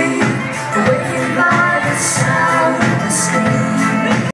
see the way